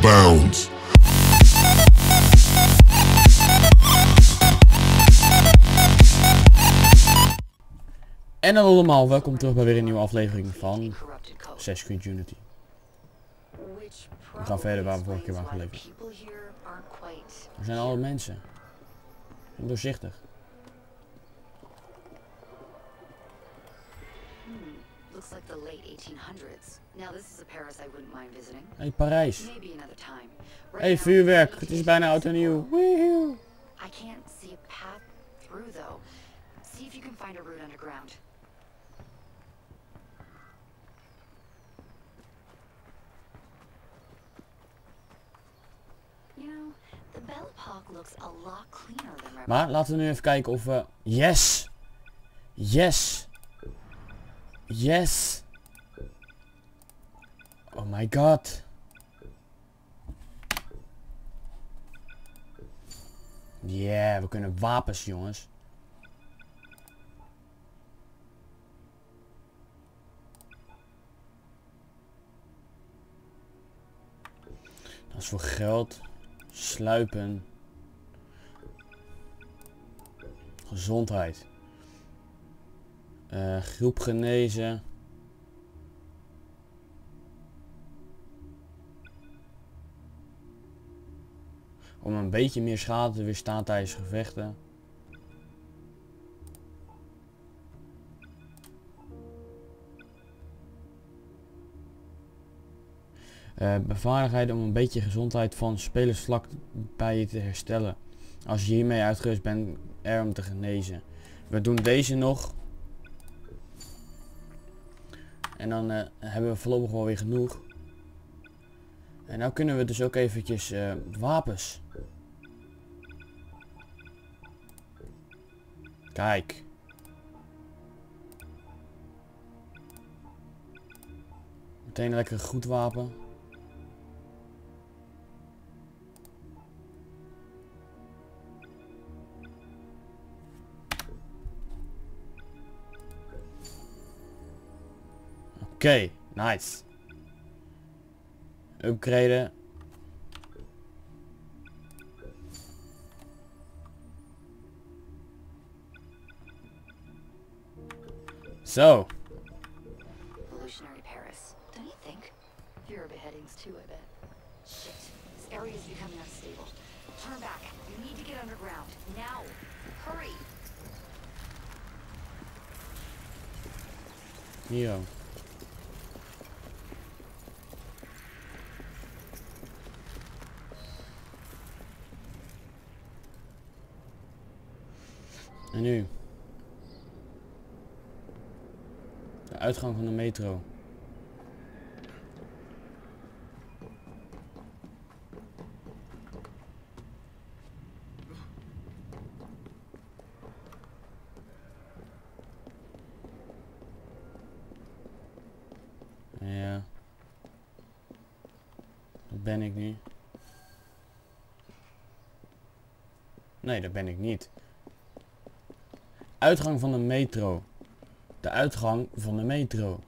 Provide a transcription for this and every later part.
bounds. En dan allemaal, welkom terug bij weer een nieuwe aflevering van Assassin's Creed Unity. We gaan verder waar we vorige keer waren gebleven. Er zijn alle mensen. En doorzichtig. Looks like the late 1800s. Now this is a Paris I wouldn't mind visiting. Hey, Parijs. Maybe another time. Right Hey, vuurwerk. Het is bijna oud en nieuw. Woehoe. I can't see a path through though. See if you can find a route underground. You know, the Belle looks a lot cleaner than Maar laten we nu even kijken of we... Yes! Yes! Yes! Oh my god. Yeah, we kunnen wapens, jongens. Dat is voor geld. Sluipen. Gezondheid. Eh, groep genezen. Om een beetje meer schade te weerstaan tijdens gevechten. Eh bevaardigheid om een beetje gezondheid van spelersvlak bij je te herstellen. Als je hiermee uitgerust bent, er om te genezen. We doen deze nog. En dan eh, hebben we voorlopig wel weer genoeg. En nou kunnen we dus ook eventjes eh, wapens. Kijk. Meteen lekker goed wapen. Oké, nice. Upgraden. Zo, Revolutionary Paris. Don't you think? Here are beheadings too, I bet. Shit. This area is becoming unstable. Turn back. You need to get underground. Now. Hurry. hier. En nu? De uitgang van de metro. Ja. Dat ben ik nu. Nee, dat ben ik niet. Uitgang van de metro. De uitgang van de metro.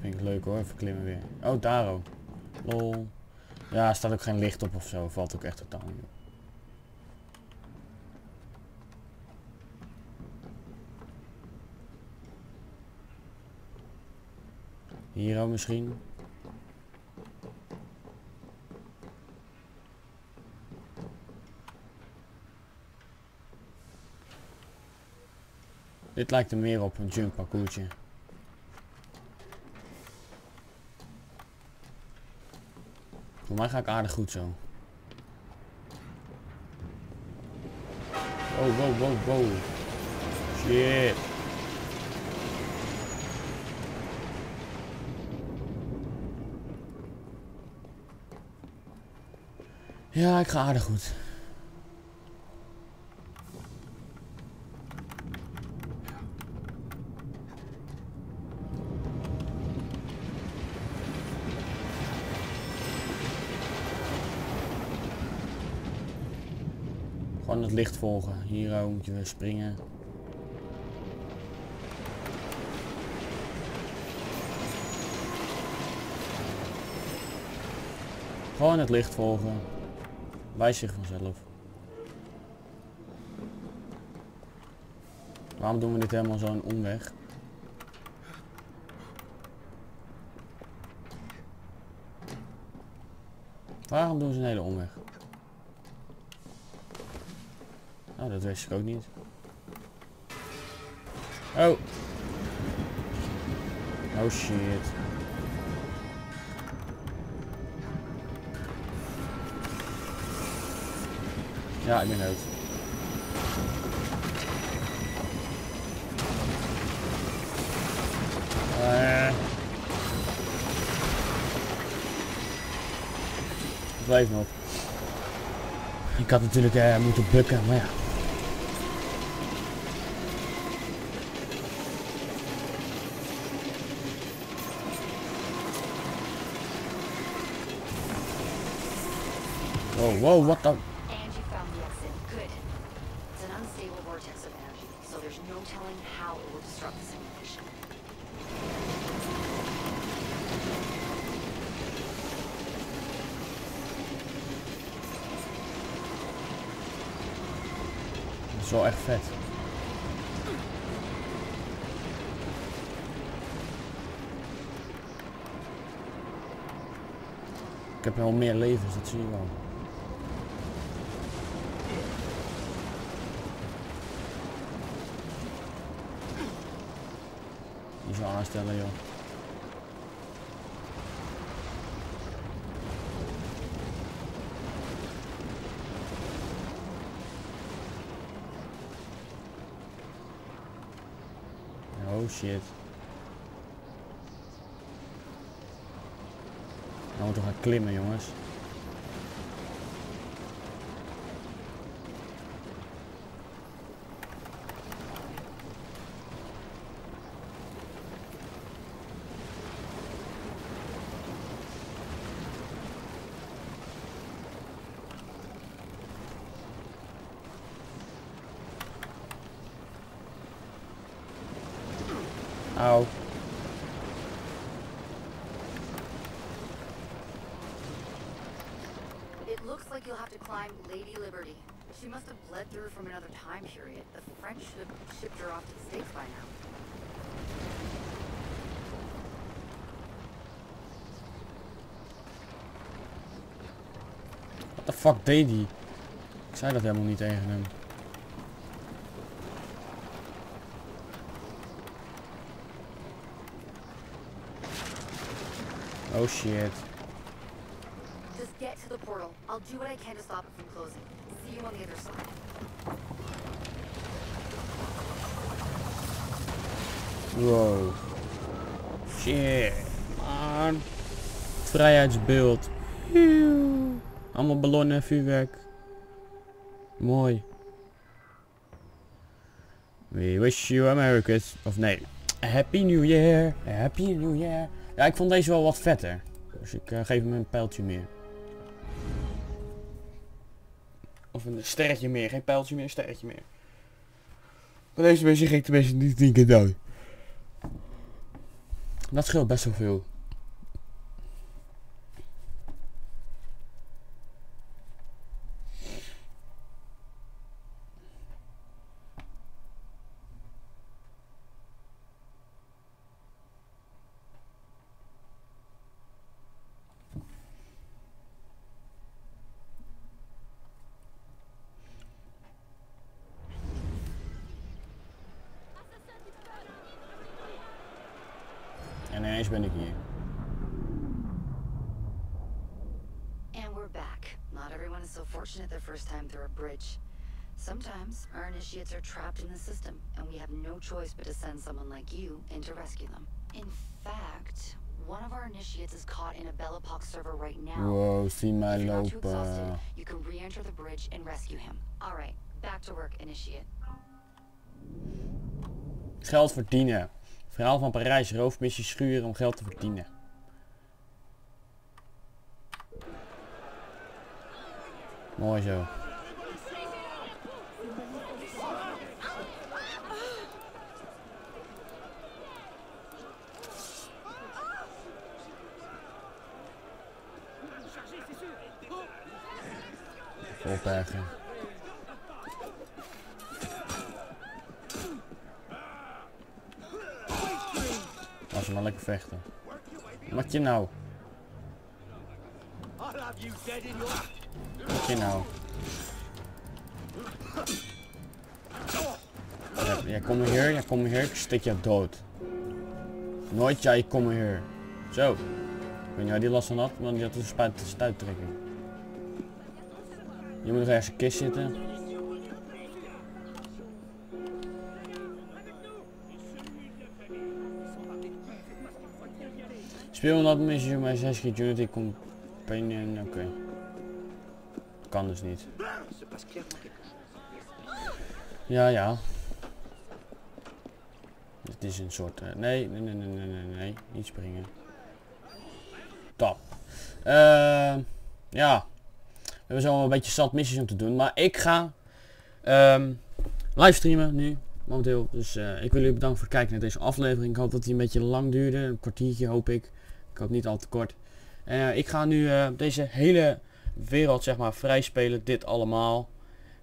Vind ik leuk hoor, even klimmen weer. Oh, daar. Lol. Ja, staat ook geen licht op of zo. Valt ook echt totaal niet op. Hier ook misschien. Dit lijkt er meer op een jump parcoursje. Voor mij ga ik aardig goed zo. Wow, wow, wow, wow. Shit. Ja, ik ga aardig goed. Gewoon het licht volgen. Hier oh, moet je weer springen. Gewoon het licht volgen. Wijst zich vanzelf. Waarom doen we dit helemaal zo'n omweg? Waarom doen ze een hele omweg? Oh, dat wist ik ook niet. Oh. Oh shit. Ja, ik ben dood. Eh. Blijf nog. Ik had natuurlijk eh, moeten bukken, maar ja. Wow, wow, what the... Good. It's an unstable vortex of energy, so there's no telling how it will disrupt the simulation. Wel echt vet. Ik heb wel meer levens, dat zie je wel. Die zo aanstellen joh. Oh shit. Nou moeten we gaan klimmen jongens. It looks like you'll have to climb Lady Liberty. She must have bled through from another time period. The French should have shipped her off to the States by now. What the fuck deed hij? Ik zei dat helemaal niet tegen hem. Oh shit. Just get to the portal. I'll do what I can to stop it from closing. See you on the other side. Wow. Shit. Man. Vrijheidsbeeld. Allemaal ballonnen en vuurwerk. Mooi. We wish you a Merry Christmas. Of nee. A Happy New Year. A Happy New Year. Ja, ik vond deze wel wat vetter. Dus ik eh, geef hem een pijltje meer. Of een sterretje meer. Geen pijltje meer, een sterretje meer. Maar deze mensen ging tenminste niet tien keer dood. Dat scheelt best wel veel. En ben ik. And we're back. Not everyone is so fortunate their first time through a bridge. Sometimes our initiates are trapped in the system, and we have no choice but to send someone like you in to rescue them. In fact, one of our initiates is caught in a Bellapox server right now. Whoa, mij If you're not too exhausted, you can re-enter the bridge and rescue him. All right, back to work, initiate. Geld verdienen. Verhaal van Parijs, roofmissies schuren om geld te verdienen. Mooi zo. Maar lekker vechten. Wat je nou? Wat je nou? Jij kom maar hier, jij kom maar hier, ik stik je dood. Nooit jij, kom maar hier. Zo. Ik weet niet waar die last van had, maar die had een stuittrekking. Je moet nog ergens een kist zitten. Speel dat mission met 6 Unity Companion, oké. Kan dus niet. Ja, ja. Het is een soort... eh, nee, nee, nee, nee, nee, nee. Niet springen. Top. Ehm ja. We hebben zo een beetje zat missies om te doen. Maar ik ga ehm livestreamen nu. Momenteel. Dus eh, ik wil jullie bedanken voor het kijken naar deze aflevering. Ik hoop dat die een beetje lang duurde. Een kwartiertje hoop ik. Ik hoop niet al te kort. Eh, ik ga nu eh, deze hele wereld zeg maar vrij spelen. Dit allemaal.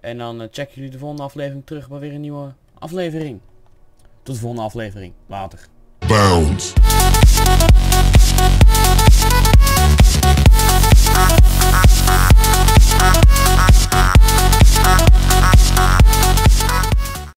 En dan eh, checken jullie de volgende aflevering terug bij weer een nieuwe aflevering. Tot de volgende aflevering. Later. Bounce.